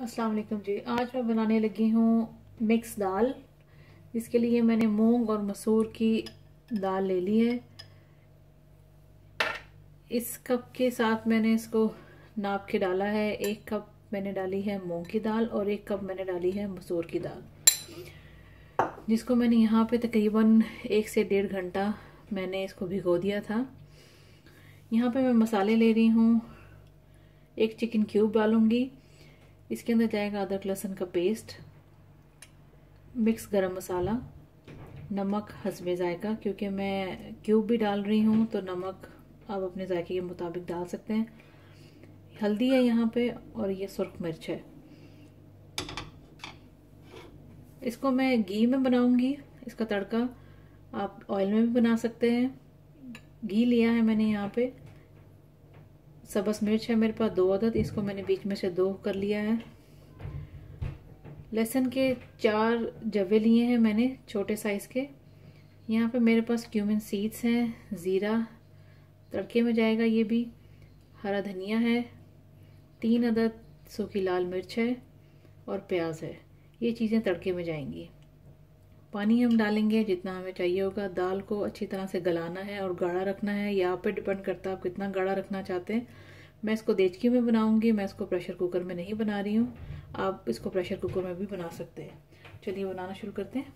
अस्सलाम वालेकुम जी। आज मैं बनाने लगी हूँ मिक्स दाल। इसके लिए मैंने मूंग और मसूर की दाल ले ली है। इस कप के साथ मैंने इसको नाप के डाला है। एक कप मैंने डाली है मूंग की दाल और एक कप मैंने डाली है मसूर की दाल। जिसको मैंने यहाँ पे तकरीबन एक से डेढ़ घंटा मैंने इसको भिगो दिया था। यहाँ पे मैं मसाले ले रही हूँ। एक चिकन क्यूब डालूँगी। इसके अंदर जाएगा अदरक लहसुन का पेस्ट मिक्स गरम मसाला, नमक हसबे जायका, क्योंकि मैं क्यूब भी डाल रही हूँ तो नमक आप अपने जायके के मुताबिक डाल सकते हैं। हल्दी है यहाँ पे और ये सुरख मिर्च है। इसको मैं घी में बनाऊँगी, इसका तड़का आप ऑयल में भी बना सकते हैं। घी लिया है मैंने यहाँ पे। सबस मिर्च है मेरे पास, दो अदद, इसको मैंने बीच में से दो कर लिया है। लहसुन के चार जवे लिए हैं मैंने, छोटे साइज़ के। यहाँ पे मेरे पास क्यूमिन सीड्स हैं, ज़ीरा, तड़के में जाएगा ये भी। हरा धनिया है, तीन अदद, सूखी लाल मिर्च है और प्याज है। ये चीज़ें तड़के में जाएँगी। पानी हम डालेंगे, जितना हमें चाहिए होगा। दाल को अच्छी तरह से गलाना है और गाढ़ा रखना है। या पे डिपेंड करता है आप कितना गाढ़ा रखना चाहते हैं। मैं इसको देचकी में बनाऊँगी। मैं इसको प्रेशर कुकर में नहीं बना रही हूँ। आप इसको प्रेशर कुकर में भी बना सकते हैं। चलिए बनाना शुरू करते हैं।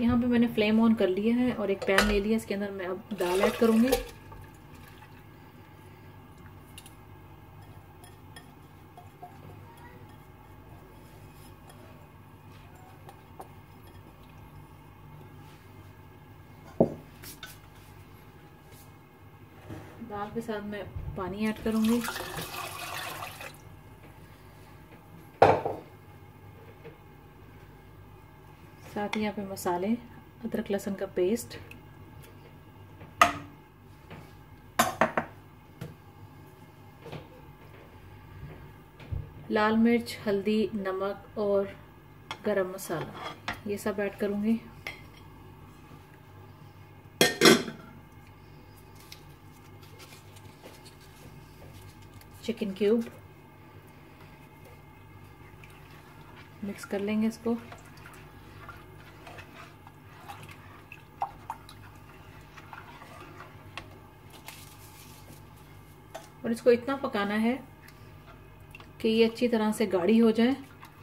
यहाँ पे मैंने फ्लेम ऑन कर लिया है और एक पैन ले लिया। इसके अंदर मैं अब दाल ऐड करूँगी। दाल के साथ मैं पानी ऐड करूँगी। साथ ही यहाँ पे मसाले, अदरक, लहसुन का पेस्ट लाल मिर्च, हल्दी, नमक और गरम मसाला, ये सब ऐड करूँगी। चिकन क्यूब मिक्स कर लेंगे इसको। और इसको इतना पकाना है कि ये अच्छी तरह से गाढ़ी हो जाए,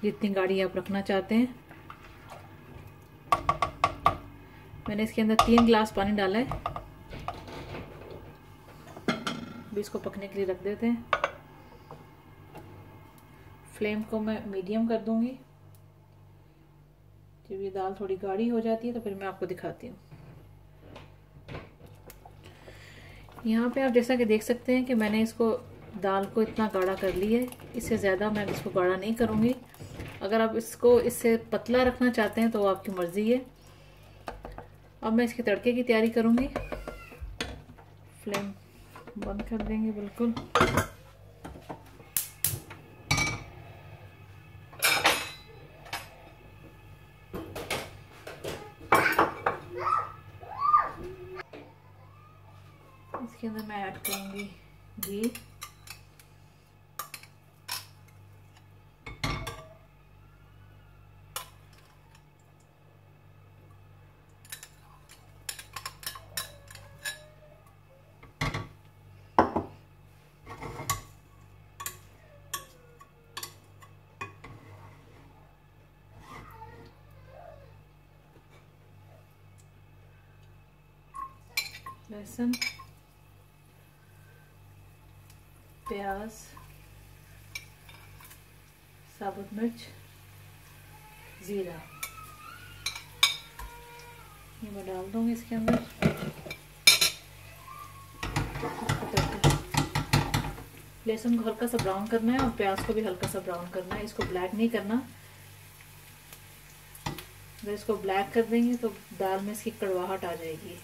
जितनी गाढ़ी आप रखना चाहते हैं। मैंने इसके अंदर तीन गिलास पानी डाला है। भी इसको पकने के लिए रख देते हैं। फ्लेम को मैं मीडियम कर दूँगी। जब ये दाल थोड़ी गाढ़ी हो जाती है तो फिर मैं आपको दिखाती हूँ। यहाँ पे आप जैसा कि देख सकते हैं कि मैंने इसको, दाल को इतना गाढ़ा कर लिया है। इससे ज़्यादा मैं इसको गाढ़ा नहीं करूँगी। अगर आप इसको, इससे पतला रखना चाहते हैं तो आपकी मर्ज़ी है। अब मैं इसके तड़के की तैयारी करूँगी। फ्लेम बंद कर देंगे, बिल्कुल। इसके अंदर मैं ऐड करूँगी घी। लहसुन। प्याज साबुत मिर्च ज़ीरा ये मैं डाल दूँगी इसके अंदर लहसुन को हल्का सा ब्राउन करना है और प्याज को भी हल्का सा ब्राउन करना है। इसको ब्लैक नहीं करना। अगर इसको ब्लैक कर देंगे तो दाल में इसकी कड़वाहट आ जाएगी।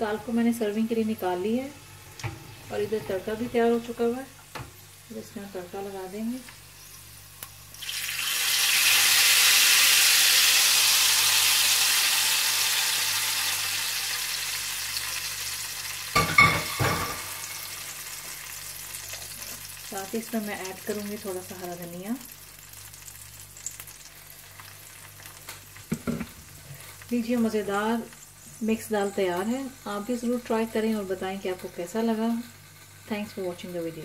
दाल को मैंने सर्विंग के लिए निकाल ली है। और इधर तड़का भी तैयार हो चुका हुआ है। इसमें तड़का लगा देंगे। साथ ही इसमें मैं ऐड करूँगी थोड़ा सा हरा धनिया। लीजिए मज़ेदार मिक्स दाल तैयार है। आप भी ज़रूर ट्राई करें और बताएँ कि आपको कैसा लगा। Thanks for watching the video